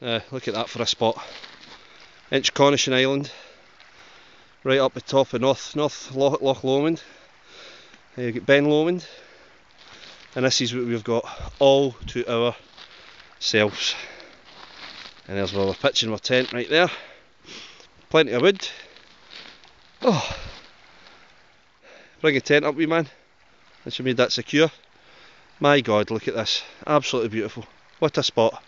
Uh, look at that for a spot. Inchconnachan Island, right up the top of North North Loch, Loch Lomond. Uh, you get Ben Lomond, and this is what we've got all to our selves. And there's where we're pitching our tent right there. Plenty of wood. Oh, bring a tent up, wee man. Once you made that secure. My God, look at this. Absolutely beautiful. What a spot.